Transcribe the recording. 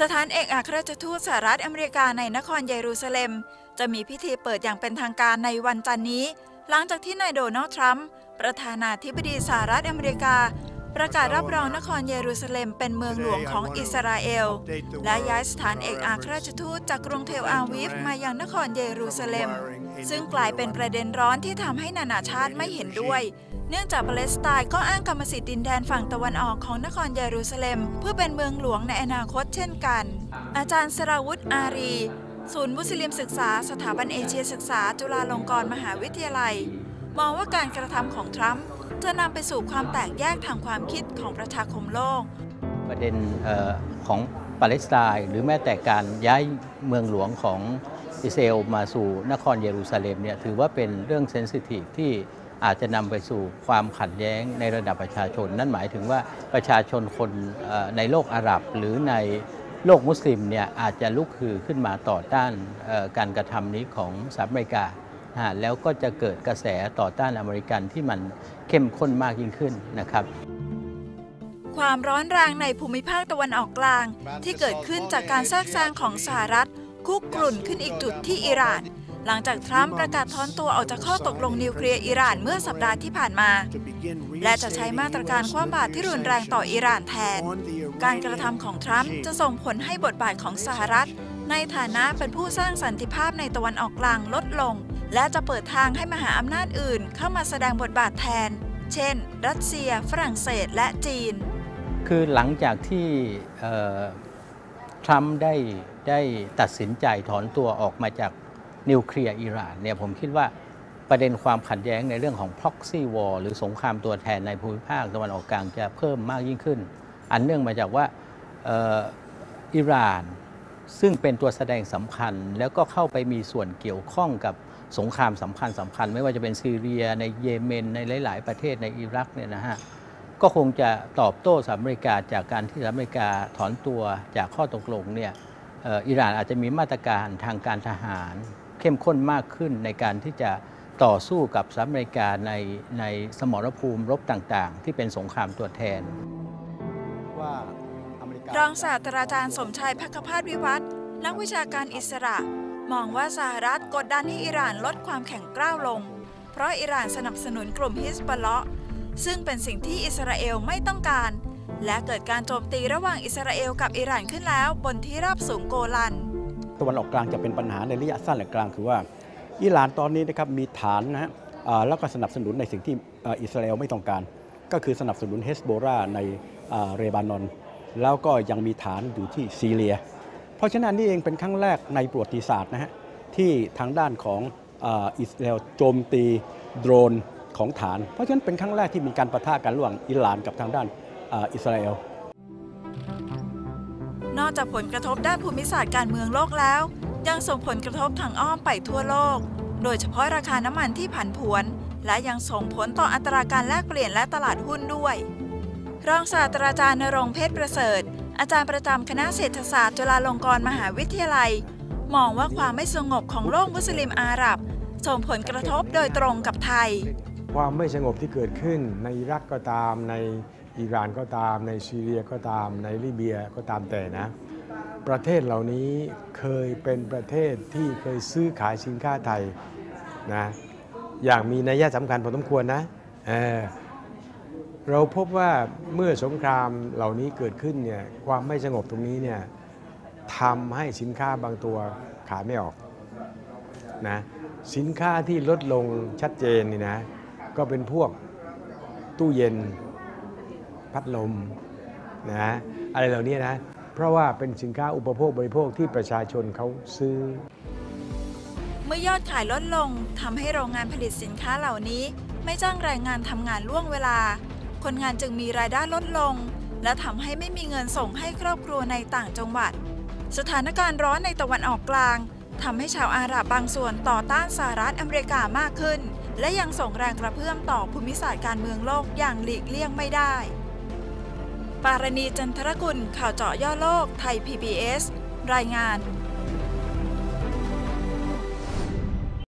สถานเอกอัครราชทูตสหรัฐอเมริกาในนครเยรูซาเล็ม จะมีพิธีเปิดอย่างเป็นทางการในวันจันทร์นี้ หลังจากที่นายโดนัลด์ทรัมป์ประธานาธิบดีสหรัฐอเมริกา ประกาศรับรองนครเยรูซาเล็มเป็นเมืองหลวงของอิสราเอล และย้ายสถานเอกอัครราชทูตจากกรุงเทลอาวีฟมายังนครเยรูซาเล็ม ซึ่งกลายเป็นประเด็นร้อนที่ทำให้นานาชาติไม่เห็นด้วย เนื่องจากปาเลสไตน์ก็อ้างกรรมสิทธิ์ดินแดนฝั่งตะวันออกของนครเยรูซาเล็ม เพื่อเป็นเมืองหลวงในอนาคตเช่นกัน อาจารย์สราวุธอารีศูนย์มุสลิมศึกษาสถาบันเอเชียศึกษาจุฬาลงกรณ์มหาวิทยาลัย มองว่าการกระทำของทรัมป์ จะนำไปสู่ความแตกแยกทางความคิดของประชาคมโลก ประเด็นออของปาเลสไตน์หรือแม้แต่การย้ายเมืองหลวงของอิสราเอลมาสู่นครเยรูซาเล็มเนี่ยถือว่าเป็นเรื่องเซนซิทีฟที่อาจจะนำไปสู่ความขัดแย้งในระดับประชาชน นั่นหมายถึงว่าประชาชนคนในโลกอาหรับหรือในโลกมุสลิมเนี่ยอาจจะลุกฮือขึ้นมาต่อต้านการกระทำนี้ของสหรัฐอเมริกา แล้วก็จะเกิดกระแสต่อต้านอเมริกันที่มันเข้มข้นมากยิ่งขึ้นนะครับ ความร้อนแรงในภูมิภาคตะวันออกกลาง ที่เกิดขึ้นจากการแทรกแซงของสหรัฐ คุกกรุ่นขึ้นอีกจุดที่อิหร่าน หลังจากทรัมป์ประกาศถอนตัวออกจากข้อตกลงนิวเคลียร์อิหร่านเมื่อสัปดาห์ที่ผ่านมา และจะใช้มาตรการคว่ำบาตรที่รุนแรงต่ออิหร่านแทน การกระทำของทรัมป์จะส่งผลให้บทบาทของสหรัฐ ในฐานะเป็นผู้สร้างสันติภาพในตะวันออกกลางลดลง และจะเปิดทางให้มหาอำนาจอื่นเข้ามาแสดงบทบาทแทน เช่น รัสเซีย ฝรั่งเศสและจีน คือหลังจากที่ทรัมป์ได้ได้ตัดสินใจถอนตัวออกมาจากนิวเคลียร์อิหร่านเนี่ยผมคิดว่าประเด็นความขัดแย้งในเรื่องของ proxy war หรือสงครามตัวแทนในภูมิภาคตะวันออกกลางจะเพิ่มมากยิ่งขึ้น อันเนื่องมาจากว่าอิหร่าน ซึ่งเป็นตัวแสดงสำคัญแล้วก็เข้าไปมีส่วนเกี่ยวข้องกับสงครามสำคัญสำคัญ ไม่ว่าจะเป็นซีเรียในเยเมนในหลาย ๆ ประเทศในอิรักเนี่ยนะฮะก็คงจะตอบโต้สหรัฐอเมริกาจากการที่สหรัฐอเมริกาถอนตัวจากข้อตกลงเนี่ยอิหร่านอาจจะมีมาตรการทางการทหาร เข้มข้นมากขึ้นในการที่จะต่อสู้กับสหรัฐอเมริกาในในสมรภูมิรบต่าง ๆ ที่เป็นสงครามตัวแทน รองศาสตราจารย์สมชายพักพาสวิวัฒน์นักวิชาการอิสระ มองว่าสหรัฐกดดันให้อิหร่านลดความแข็งกร้าวลง เพราะอิหร่านสนับสนุนกลุ่มฮิสบอลเลาะซึ่งเป็นสิ่งที่อิสราเอลไม่ต้องการ และเกิดการโจมตีระหว่างอิสราเอลกับอิหร่านขึ้นแล้วบนที่ราบสูงโกลันตะวันออกกลางจะเป็นปัญหาในระยะสั้นและกลางคือว่า อิหร่านตอนนี้นะครับมีฐานนะฮะแล้วก็สนับสนุนในสิ่งที่อิสราเอลไม่ต้องการ ก็คือสนับสนุนเฮสโบราในเรบานอน แล้วก็ยังมีฐานอยู่ที่ซีเรีย เพราะฉะนั้นนี่เองเป็นครั้งแรกในประวัติศาสตร์นะฮะที่ทางด้านของอิสราเอลโจมตีโดรนของฐาน เพราะฉะนั้นเป็นครั้งแรกที่มีการประทะกันระหว่างอิหร่านกับทางด้านอิสราเอล นอกจากผลกระทบด้านภูมิศาสตร์การเมืองโลกแล้ว ยังส่งผลกระทบทางอ้อมไปทั่วโลก โดยเฉพาะราคาน้ำมันที่ผันผวน และยังส่งผลต่ออัตราการแลกเปลี่ยนและตลาดหุ้นด้วย รองศาสตราจารย์นรงเพชรประเสริฐ อาจารย์ประจำคณะเศรษฐศาสตร์จุฬาลงกรณ์มหาวิทยาลัย มองว่าความไม่สงบของโลกมุสลิมอาหรับ ส่งผลกระทบโดยตรงกับไทย ความไม่สงบที่เกิดขึ้นในอิรักก็ตามในอิหร่านก็ตาม ในซีเรียก็ตาม ในลิเบียก็ตามแต่นะ ประเทศเหล่านี้เคยเป็นประเทศที่เคยซื้อขายสินค้าไทยนะอย่างมีนัยสำคัญพอสมควรนะเออ เราพบว่าเมื่อสงครามเหล่านี้เกิดขึ้นเนี่ยความไม่สงบตรงนี้เนี่ยทำให้สินค้าบางตัวขายไม่ออกนะสินค้าที่ลดลงชัดเจนนี่นะก็เป็นพวกตู้เย็นพัดลมนะอะไรเหล่านี้นะเพราะว่าเป็นสินค้าอุปโภคบริโภคที่ประชาชนเขาซื้อ เมื่อยอดขายลดลงทำให้โรงงานผลิตสินค้าเหล่านี้ ไม่จ้างแรงงานทำงานล่วงเวลา คนงานจึงมีรายได้ลดลง และทำให้ไม่มีเงินส่งให้ครอบครัวในต่างจังหวัด สถานการณ์ร้อนในตะวันออกกลางทำให้ชาวอาหรับบางส่วนต่อต้านสหรัฐอเมริกามากขึ้น และยังส่งแรงกระเพื่อมต่อภูมิศาสตร์การเมืองโลกอย่างหลีกเลี่ยงไม่ได้ ปารณีจันทรกุลข่าวเจาะย่อโลกไทย PBS รายงาน